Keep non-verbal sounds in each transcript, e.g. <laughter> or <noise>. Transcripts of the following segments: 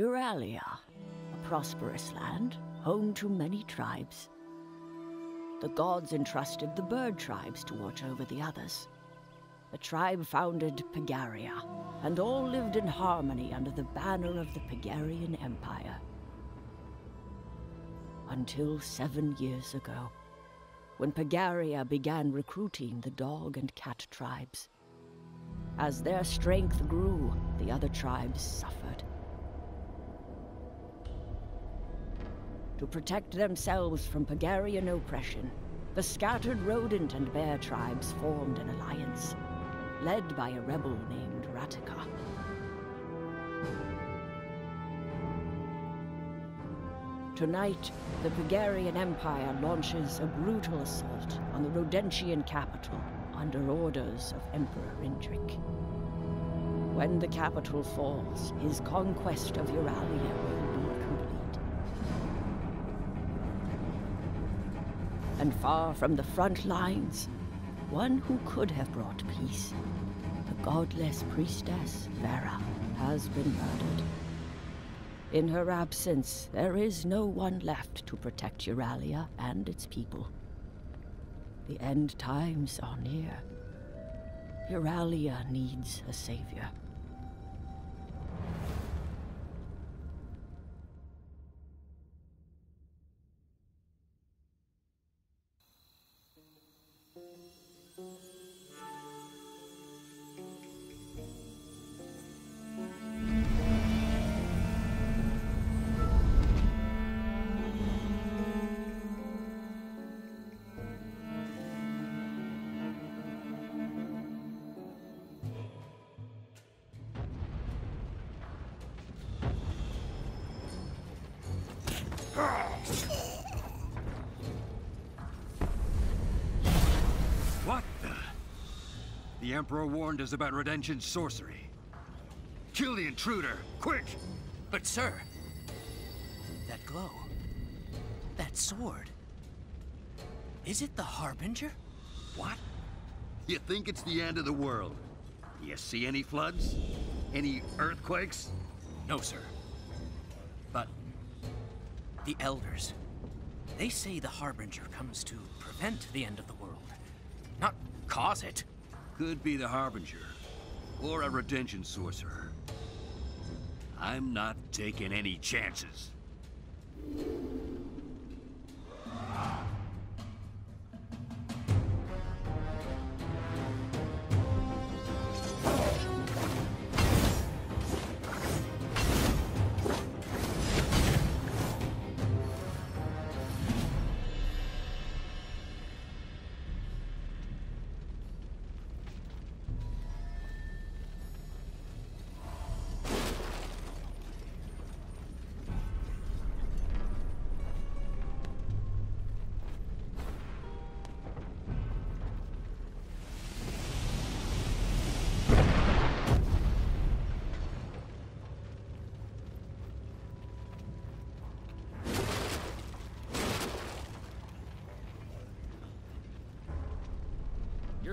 Urralia, a prosperous land, home to many tribes. The gods entrusted the bird tribes to watch over the others. The tribe founded Pagaria, and all lived in harmony under the banner of the Pagarian Empire. Until seven years ago, when Pagaria began recruiting the dog and cat tribes. As their strength grew, the other tribes suffered. To protect themselves from Pagarian oppression, the scattered rodent and bear tribes formed an alliance, led by a rebel named Ratika. Tonight, the Pagarian Empire launches a brutal assault on the Rodentian capital under orders of Emperor Indrik. When the capital falls, his conquest of Urralia And far from the front lines, one who could have brought peace, the godless priestess Vera, has been murdered. In her absence, there is no one left to protect Urralia and its people. The end times are near. Urralia needs a savior. Emperor warned us about Redemption's sorcery. Kill the intruder, quick! But sir, that glow, that sword, is it the Harbinger? What? You think it's the end of the world? You see any floods? Any earthquakes? No, sir. But the Elders, they say the Harbinger comes to prevent the end of the world, not cause it. Could be the Harbinger, or a Redemption sorcerer. I'm not taking any chances.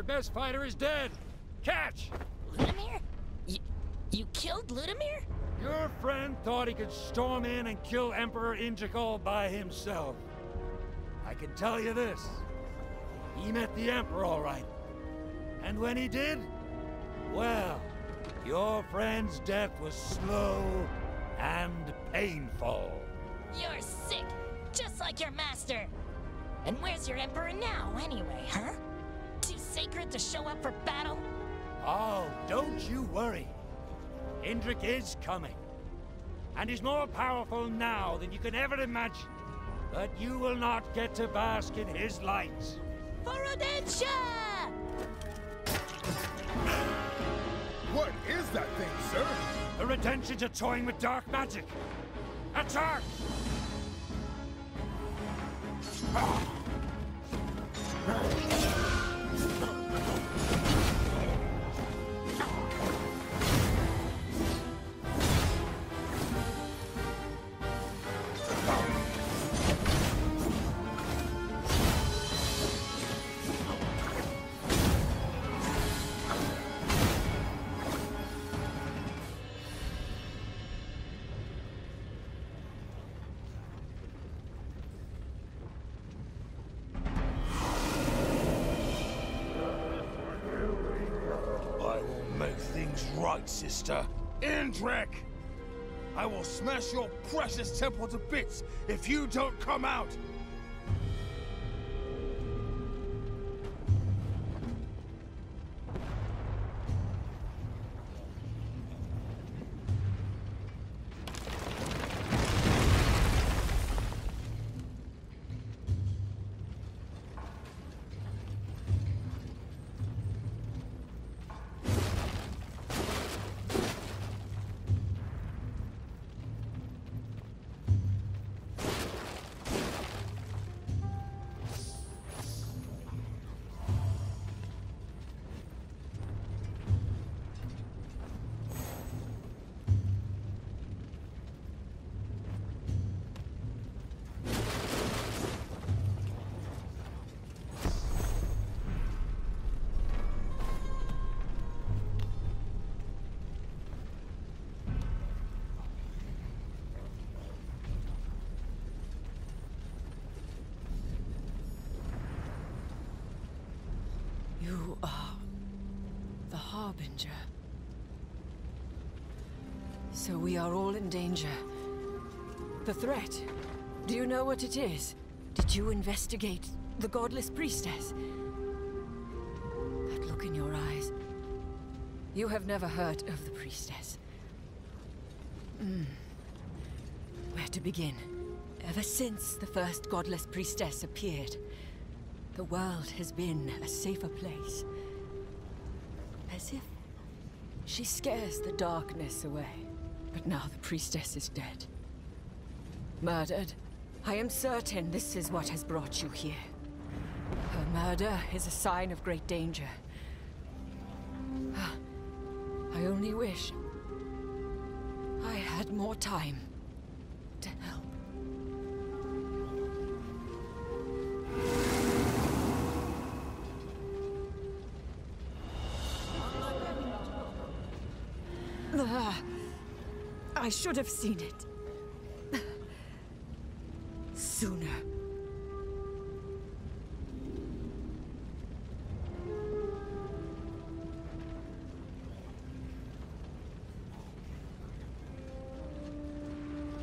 Best fighter is dead. Catch! Ludomir? You, you killed Ludomir? Your friend thought he could storm in and kill Emperor Indrik all by himself. I can tell you this. He met the Emperor all right. And when he did, well, your friend's death was slow and painful. You're sick, just like your master. And where's your Emperor now, anyway, huh? sacred to show up for battle? Oh, don't you worry. Indrik is coming. And he's more powerful now than you can ever imagine. But you will not get to bask in his lights. Forodensha! What is that thing, sir? The Rodentians are toying with dark magic. Attack! Ah! <laughs> Oh! Your precious temple to bits if you don't come out! Danger. The threat. Do you know what it is? Did you investigate the Godless Priestess? That look in your eyes. You have never heard of the Priestess. Hmm. Where to begin? Ever since the first Godless Priestess appeared, the world has been a safer place. As if she scares the darkness away. But now the priestess is dead. Murdered. I am certain this is what has brought you here. Her murder is a sign of great danger. Ah, I only wish I had more time I should have seen it. Sooner.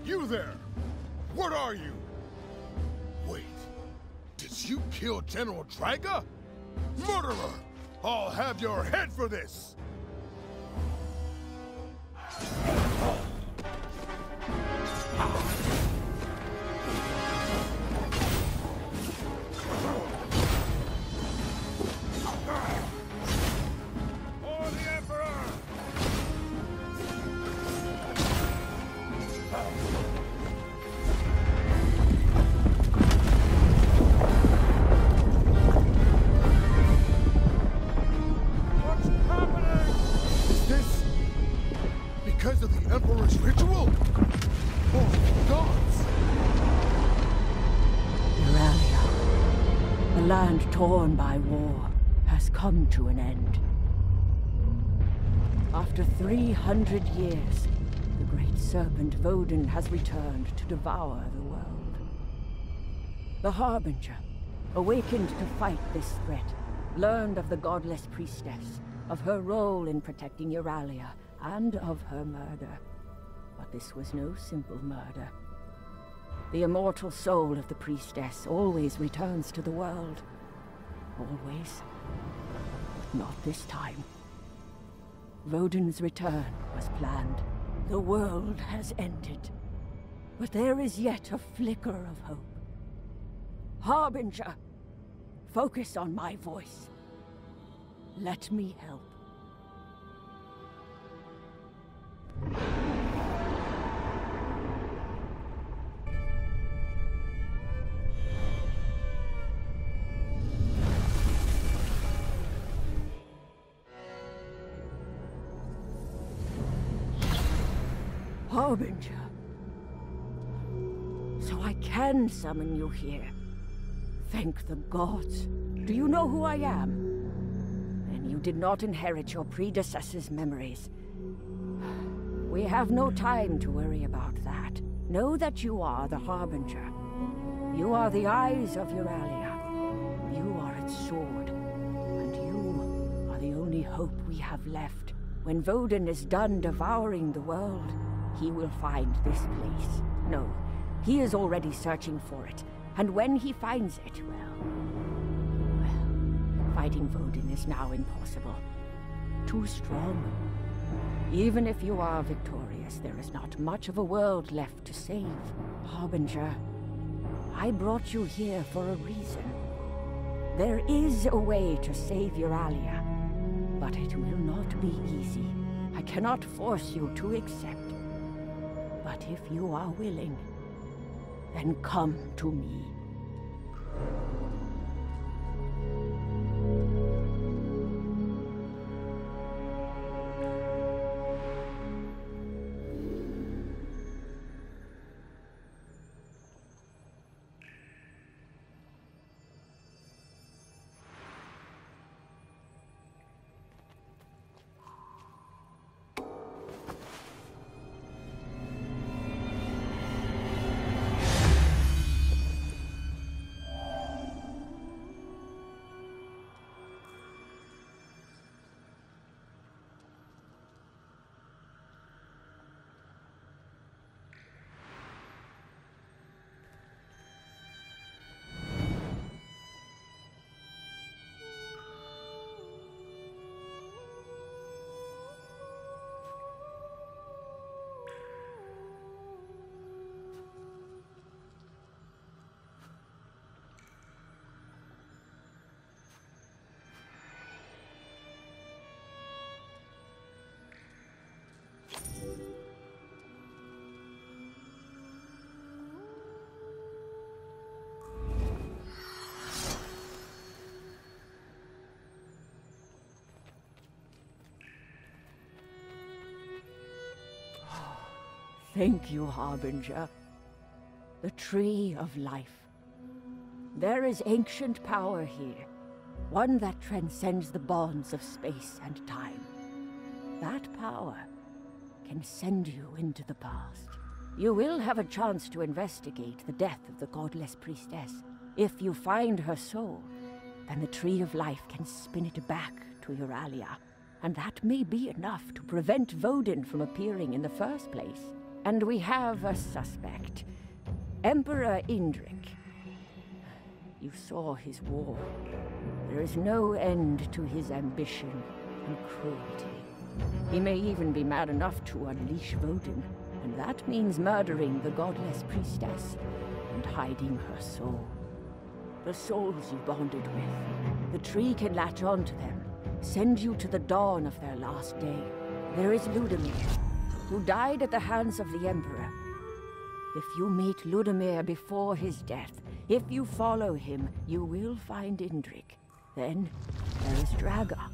You there! What are you? Wait, did you kill General Draga? Murderer! I'll have your head for this! Torn by war, has come to an end. After 300 years, the great serpent Voden has returned to devour the world. The Harbinger, awakened to fight this threat, learned of the godless priestess, of her role in protecting Urralia, and of her murder. But this was no simple murder. The immortal soul of the priestess always returns to the world. Always. But not this time. Voden's return was planned. The world has ended. But there is yet a flicker of hope. Harbinger, focus on my voice. Let me help. Harbinger. So I can summon you here. Thank the gods. Do you know who I am? And you did not inherit your predecessor's memories. We have no time to worry about that. Know that you are the Harbinger. You are the eyes of Urralia. You are its sword. And you are the only hope we have left. When Voden is done devouring the world, he will find this place. No, he is already searching for it. And when he finds it, well... Well, fighting Voden is now impossible. Too strong. Even if you are victorious, there is not much of a world left to save. Harbinger, I brought you here for a reason. There is a way to save Urralia, but it will not be easy. I cannot force you to accept. But if you are willing, then come to me. Thank you, Harbinger. The Tree of Life. There is ancient power here, one that transcends the bonds of space and time. That power can send you into the past. You will have a chance to investigate the death of the godless priestess. If you find her soul, then the Tree of Life can spin it back to Urralia, and that may be enough to prevent Voden from appearing in the first place. And we have a suspect. Emperor Indrik. You saw his war. There is no end to his ambition and cruelty. He may even be mad enough to unleash Voden, and that means murdering the godless priestess and hiding her soul. The souls you bonded with. The tree can latch onto them, send you to the dawn of their last day. There is Ludomir, who died at the hands of the Emperor. If you meet Ludomir before his death, if you follow him, you will find Indrik. Then there is Draga,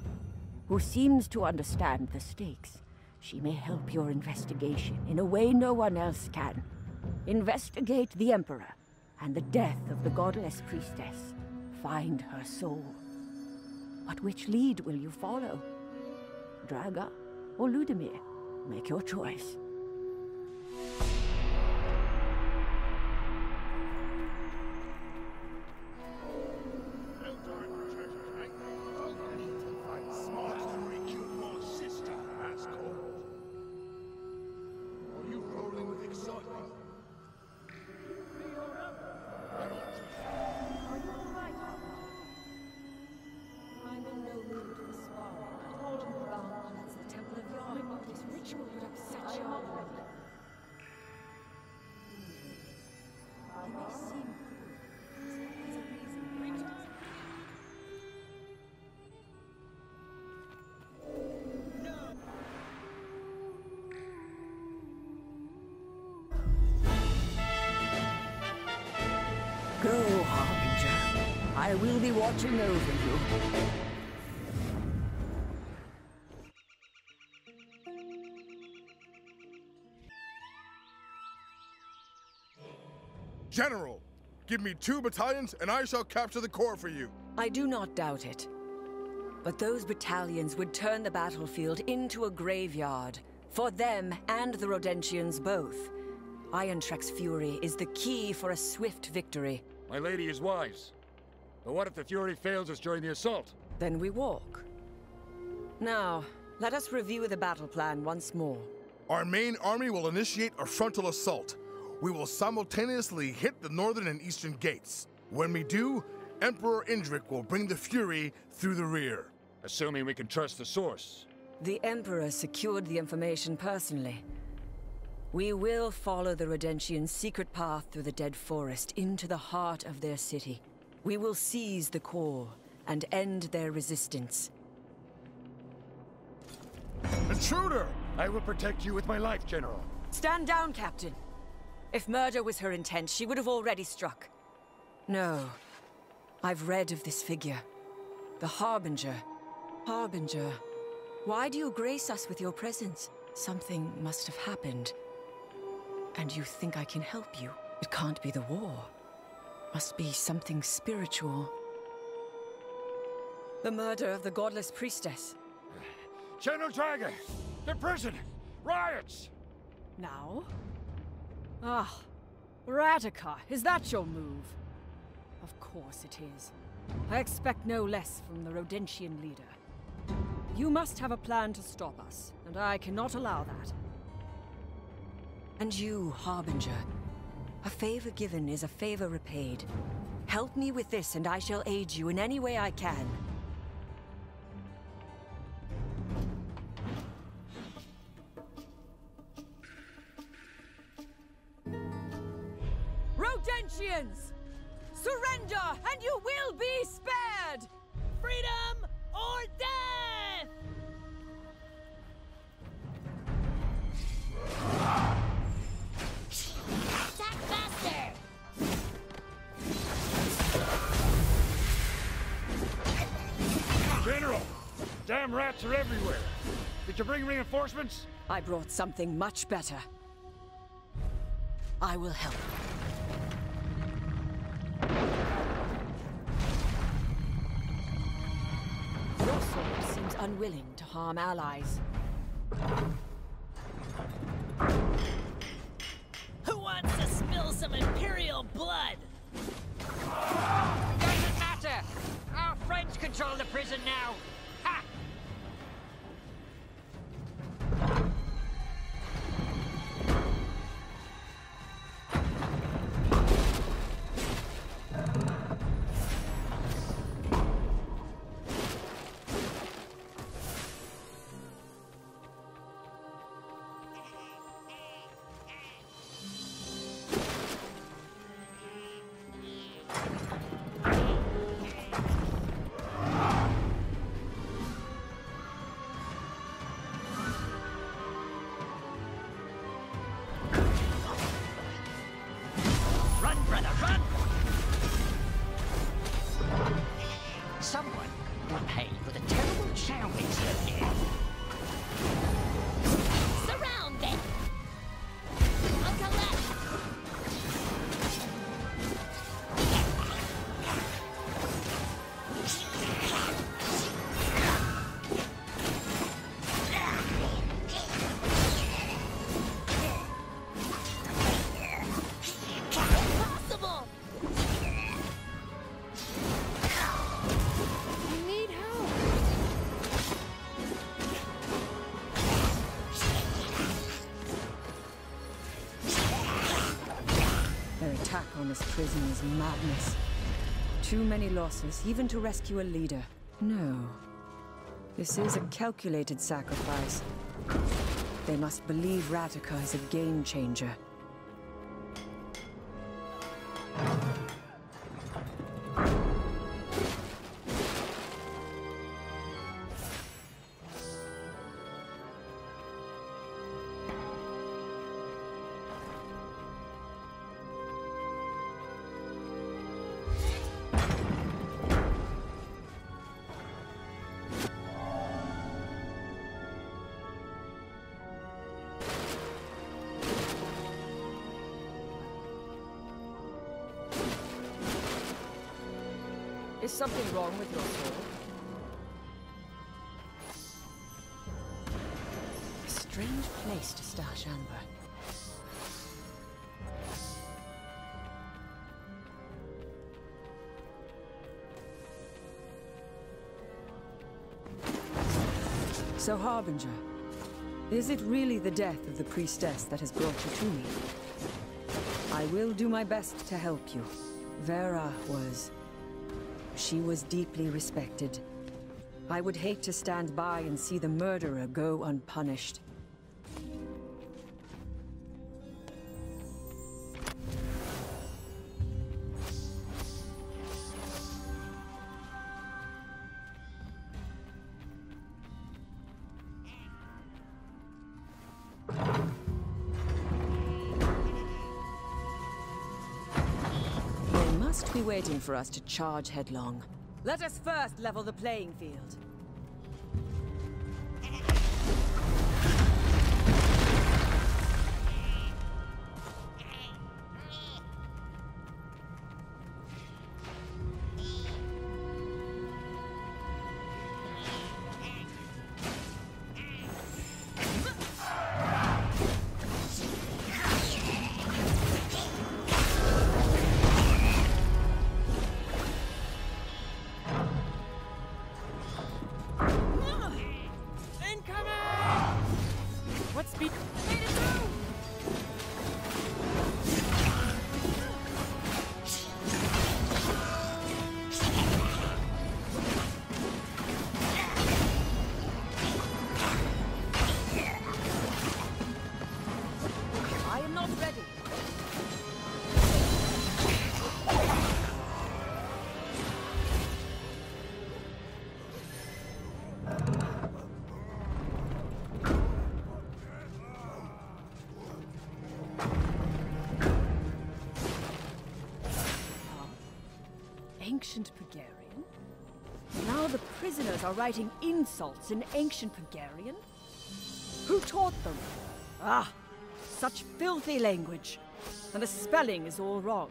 who seems to understand the stakes. She may help your investigation in a way no one else can. Investigate the Emperor and the death of the godless priestess. Find her soul. But which lead will you follow? Draga or Ludomir? Make your choice. Watching over you. General, give me two battalions and I shall capture the core for you. I do not doubt it. But those battalions would turn the battlefield into a graveyard. For them and the Rodentians both. Iron-Trek's fury is the key for a swift victory. My lady is wise. But what if the Fury fails us during the assault? Then we walk. Now, Let us review the battle plan once more. Our main army will initiate a frontal assault. We will simultaneously hit the northern and eastern gates. When we do, Emperor Indrik will bring the Fury through the rear. Assuming we can trust the source. The Emperor secured the information personally. We will follow the Rodentians' secret path through the Dead Forest into the heart of their city. We will seize the core and end their resistance. Intruder! I will protect you with my life, General. Stand down, Captain. If murder was her intent, she would have already struck. No. I've read of this figure. The Harbinger. Harbinger. Why do you grace us with your presence? Something must have happened. And you think I can help you? It can't be the war. Must be something spiritual. The murder of the godless priestess. General Draga! The prison! Riots! Now? Ah, Ratika, is that your move? Of course it is. I expect no less from the Rodentian leader. You must have a plan to stop us, and I cannot allow that. And you, Harbinger. A favor given is a favor repaid. Help me with this, and I shall aid you in any way I can. Reinforcements? I brought something much better. I will help. Your sword seems unwilling to harm allies. This prison is madness. Too many losses, even to rescue a leader. No. This is a calculated sacrifice. They must believe Ratika is a game changer. So, Harbinger, is it really the death of the priestess that has brought you to me? I will do my best to help you. Vera was... She was deeply respected. I would hate to stand by and see the murderer go unpunished. Must be waiting for us to charge headlong. Let us first level the playing field. Ancient Pagarian? Now the prisoners are writing insults in ancient Pagarian? Who taught them? Ah, such filthy language. And the spelling is all wrong.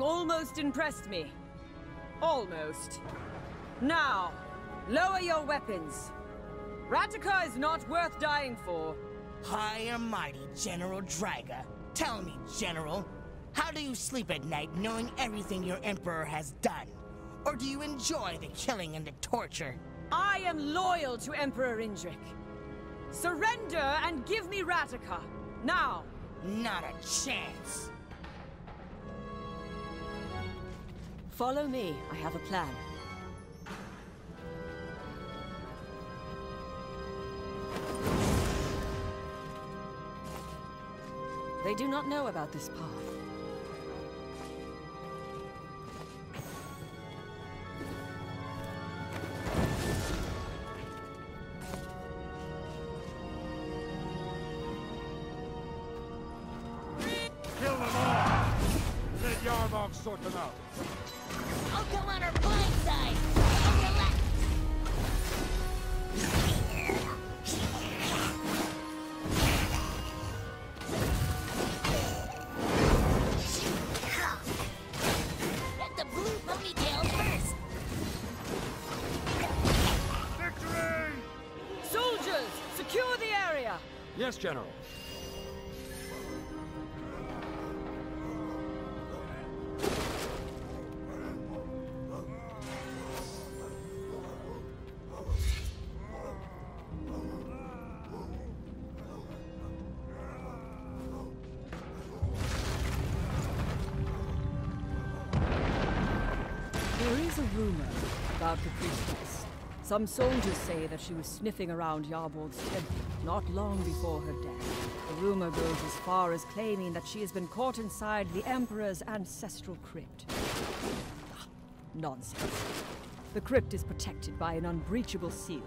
Almost impressed me. Almost. Now, lower your weapons. Ratika is not worth dying for. High and mighty General Draga. Tell me, General, how do you sleep at night knowing everything your Emperor has done? Or do you enjoy the killing and the torture? I am loyal to Emperor Indrik. Surrender and give me Ratika. Now! Not a chance. Follow me. I have a plan. They do not know about this path. Is a rumor about the priestess. Some soldiers say that she was sniffing around Yarborg's temple not long before her death. The rumor goes as far as claiming that she has been caught inside the Emperor's ancestral crypt. Ah, Nonsense. The crypt is protected by an unbreachable seal.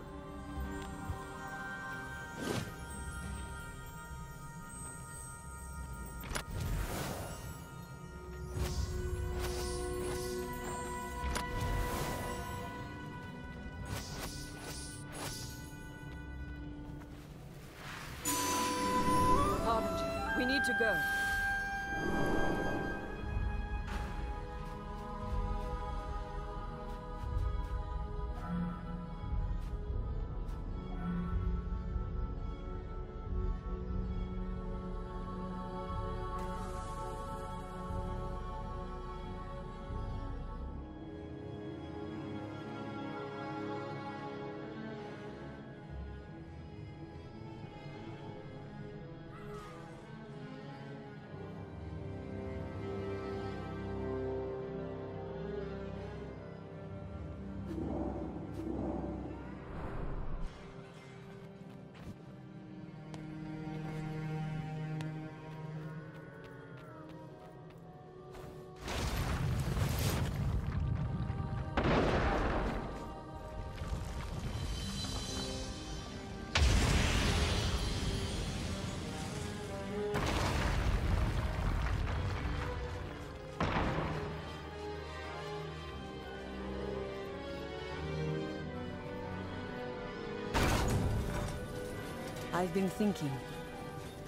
I've been thinking.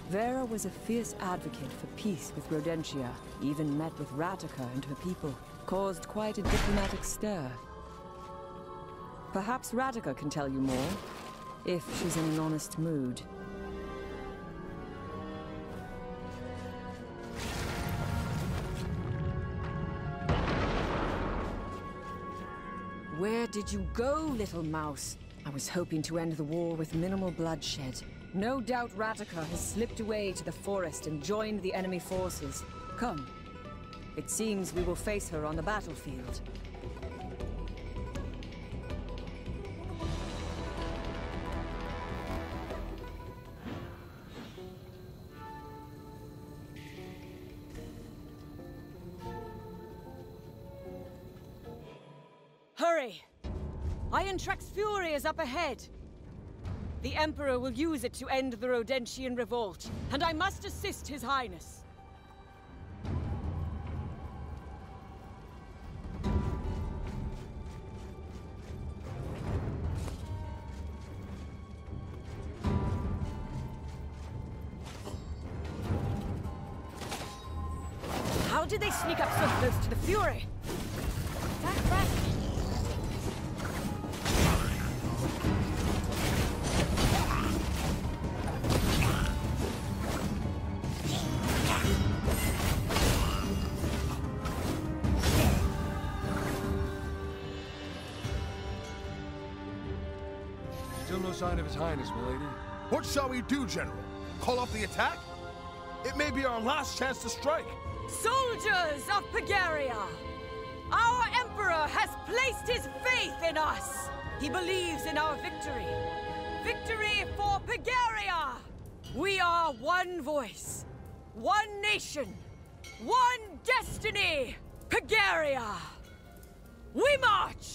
Vera was a fierce advocate for peace with Rodentia, even met with Ratika and her people, caused quite a diplomatic stir. Perhaps Ratika can tell you more, if she's in an honest mood. Where did you go, little mouse? I was hoping to end the war with minimal bloodshed. No doubt Ratika has slipped away to the forest and joined the enemy forces. Come. It seems we will face her on the battlefield. Hurry! Iron Trek's fury is up ahead. The Emperor will use it to end the Rodentian revolt, and I must assist His Highness. His Highness, milady. What shall we do, General? Call off the attack? It may be our last chance to strike. Soldiers of Pagaria! Our Emperor has placed his faith in us! He believes in our victory. Victory for Pagaria! We are one voice, one nation, one destiny! Pagaria! We march!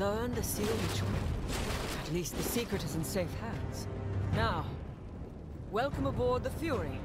Learn the seal ritual. At least the secret is in safe hands. Now, welcome aboard the Fury.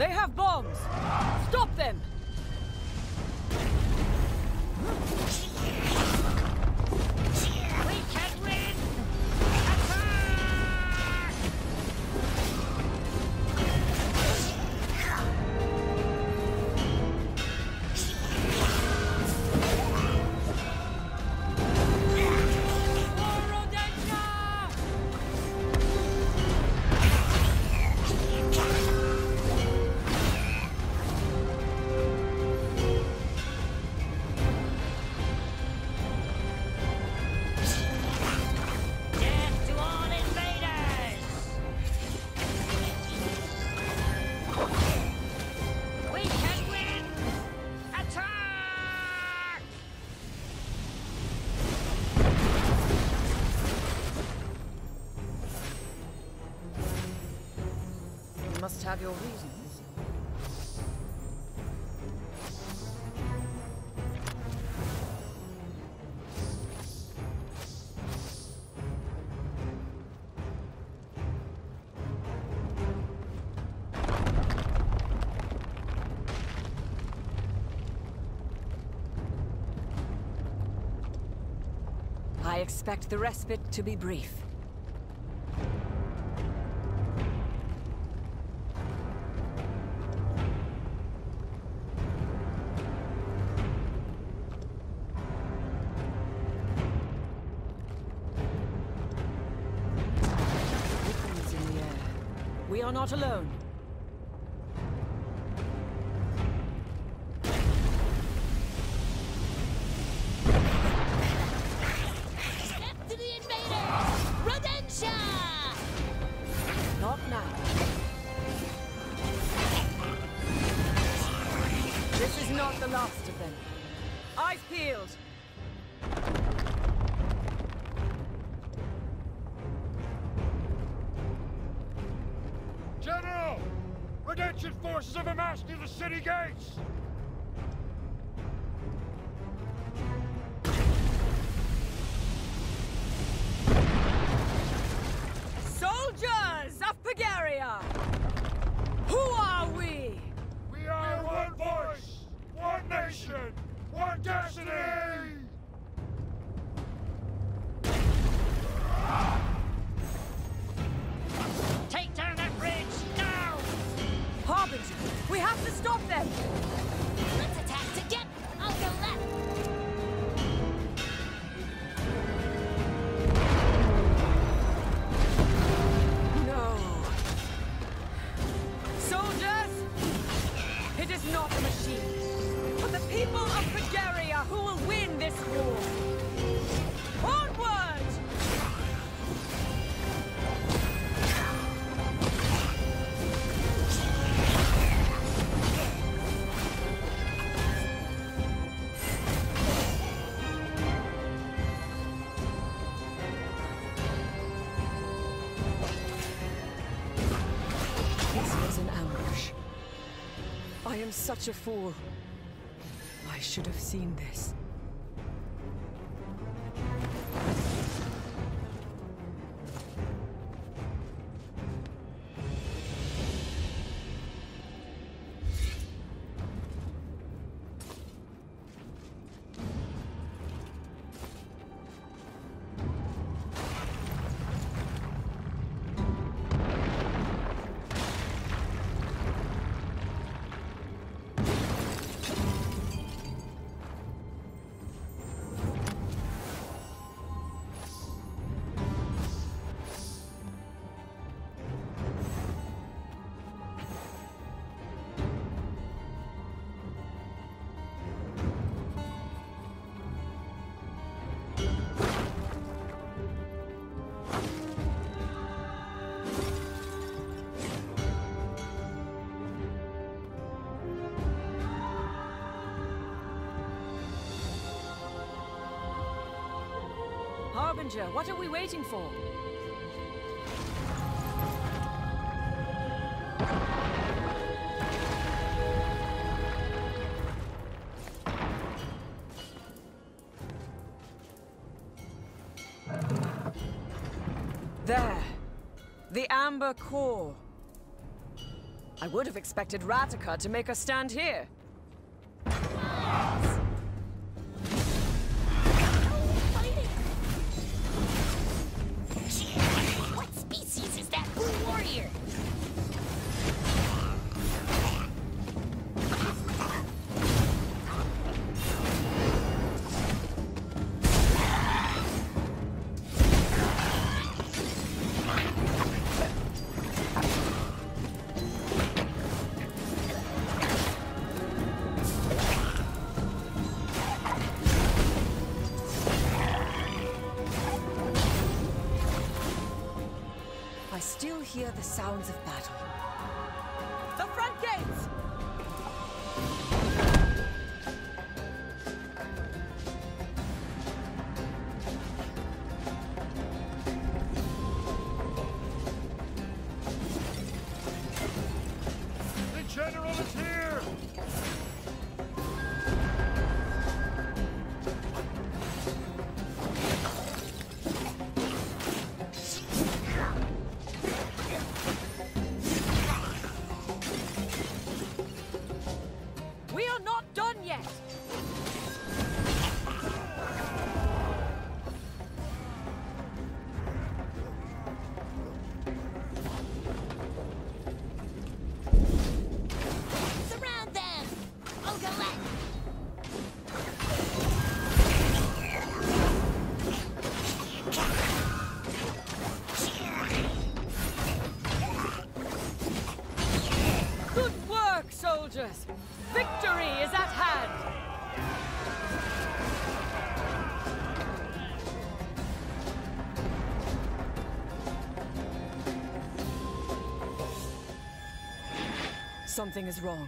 They have bombs! Stop them! Have your reasons. I expect the respite to be brief. Not alone. We have to stop them! I am such a fool. I should have seen this. What are we waiting for? There. The Amber Core. I would have expected Ratika to make us stand here. The sounds of battle. Something is wrong.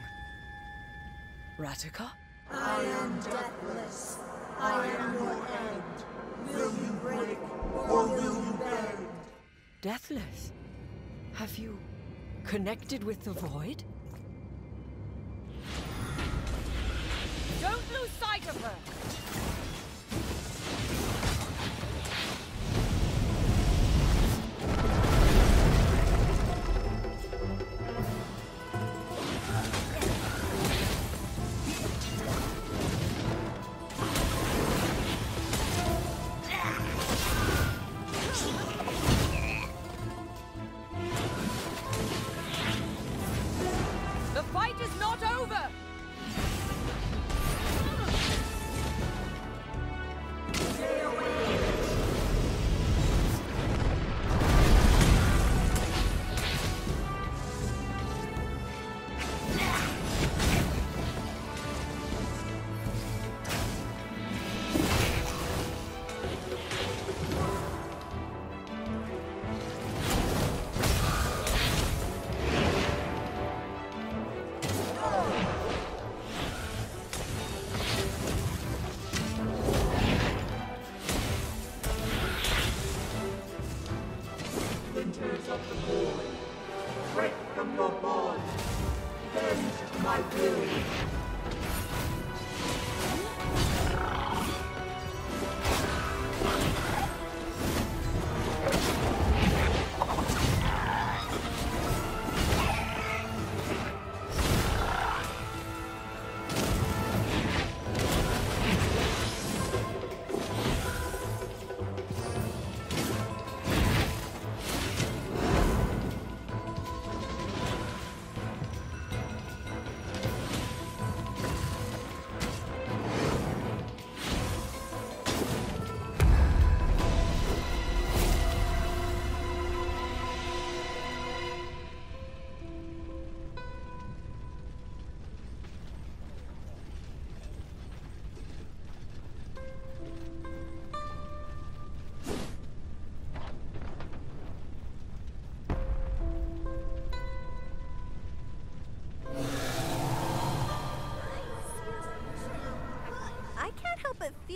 Ratika? I am deathless. I am your end. Will you break or will you bend? Deathless? Have you connected with the void? Don't lose sight of her!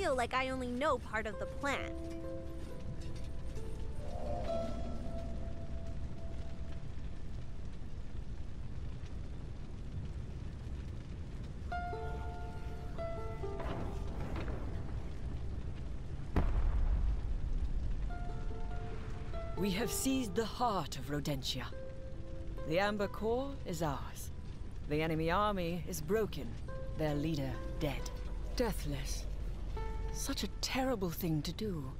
Feel like I only know part of the plan. We have seized the heart of Rodentia. The Amber Core is ours. The enemy army is broken, their leader dead. Deathless. Such a terrible thing to do.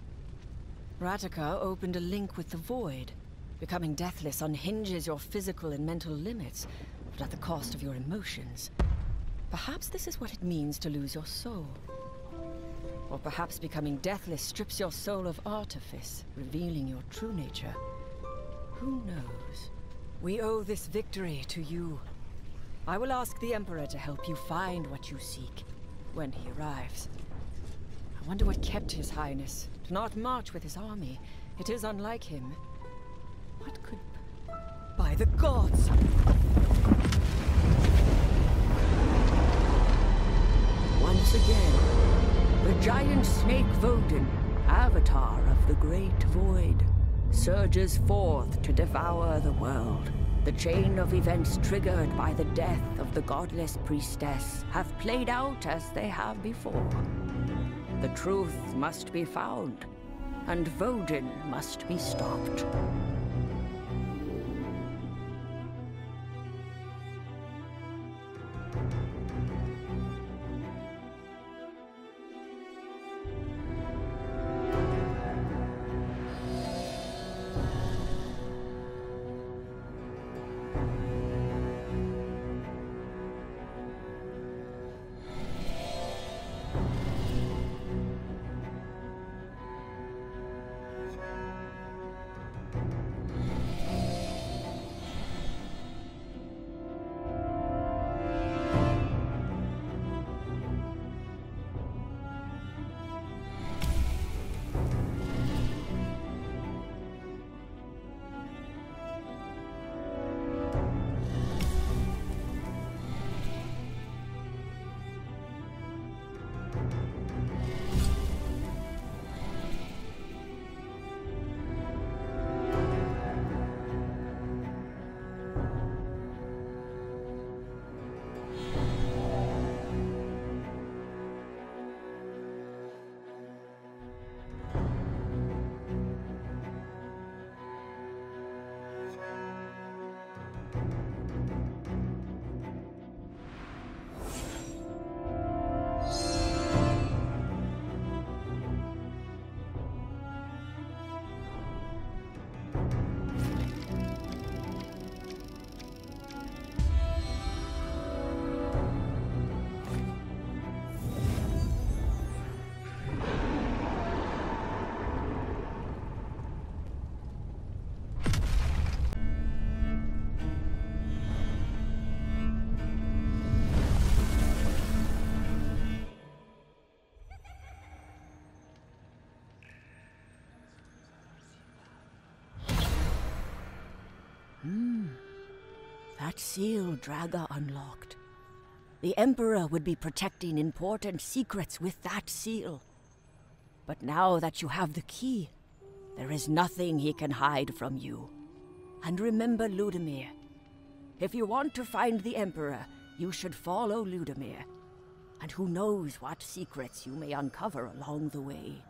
Ratika opened a link with the Void. Becoming deathless unhinges your physical and mental limits, but at the cost of your emotions. Perhaps this is what it means to lose your soul. Or perhaps becoming deathless strips your soul of artifice, revealing your true nature. Who knows? We owe this victory to you. I will ask the Emperor to help you find what you seek when he arrives. I wonder what kept His Highness to not march with his army. It is unlike him. What could... By the gods! Once again, the giant snake Voden, avatar of the great void, surges forth to devour the world. The chain of events triggered by the death of the godless priestess have played out as they have before. The truth must be found, and Voden must be stopped. Seal Draga unlocked. The Emperor would be protecting important secrets with that seal. But now that you have the key, there is nothing he can hide from you. And remember Ludomir. If you want to find the Emperor, you should follow Ludomir. And who knows what secrets you may uncover along the way.